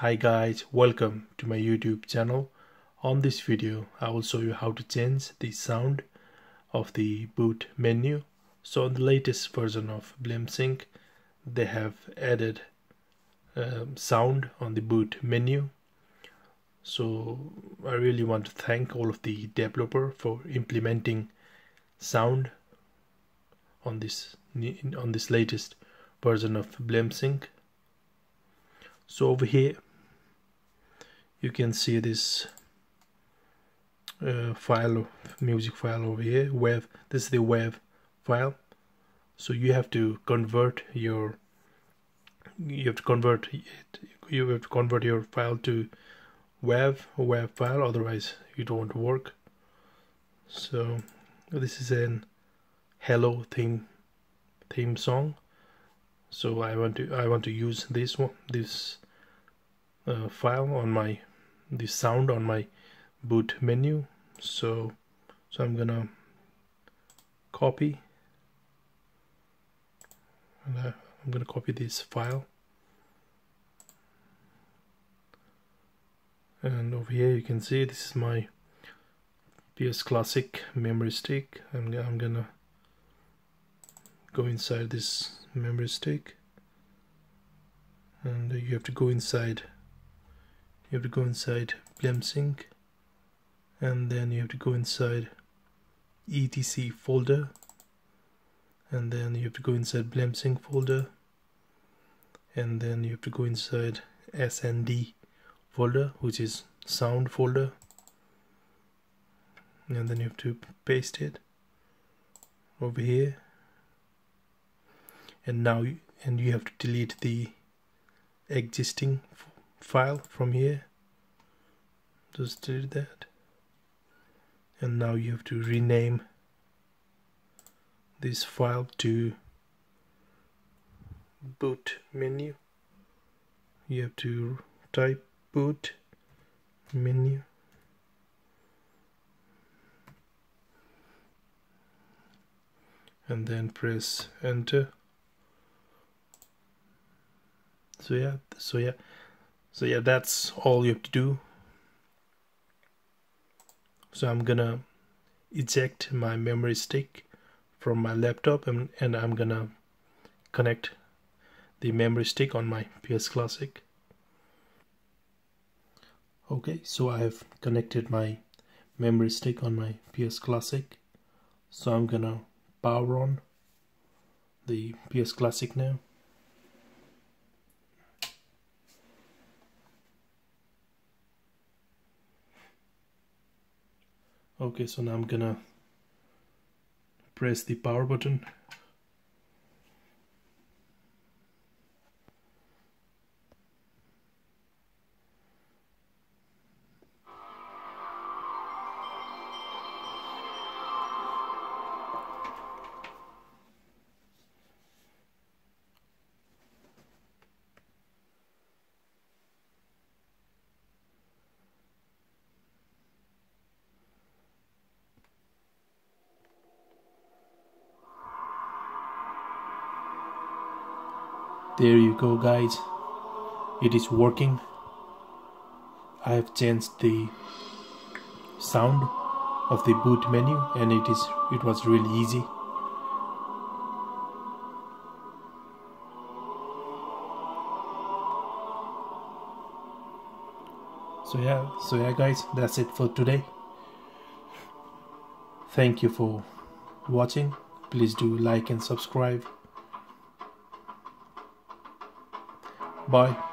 Hi guys, welcome to my YouTube channel. On this video, I will show you how to change the sound of the boot menu. So on the latest version of BleemSync, they have added um, sound on the boot menu. So I really want to thank all of the developer for implementing sound on this on this latest version of BleemSync. So over here you can see this uh, file music file over here wave this is the wave file. So you have to convert your you have to convert it you have to convert your file to WAV WAV file otherwise it won't work. So this is an hello theme theme song. So I want to I want to use this one this uh, file on my the sound on my boot menu. So so I'm gonna copy. And I, I'm gonna copy this file. And over here you can see this is my PS Classic memory stick. I'm, I'm gonna go inside this memory stick. And you have to go inside you have to go inside BleemSync and then you have to go inside etc folder and then you have to go inside BleemSync folder and then you have to go inside SND folder which is sound folder and then you have to paste it over here. And now you, and you have to delete the existing file from here. Just delete that. And now you have to rename this file to boot menu. You have to type boot menu. And then press enter. So yeah so yeah so yeah that's all you have to do. So I'm gonna eject my memory stick from my laptop and, and I'm gonna connect the memory stick on my PS Classic. Okay so I have connected my memory stick on my PS Classic. So I'm gonna power on the PS Classic now okay so now I'm gonna press the power button there you go guys. It is working. I have changed the sound of the boot menu and it is it was really easy. So yeah so yeah guys that's it for today. Thank you for watching. Please do like and subscribe Bye.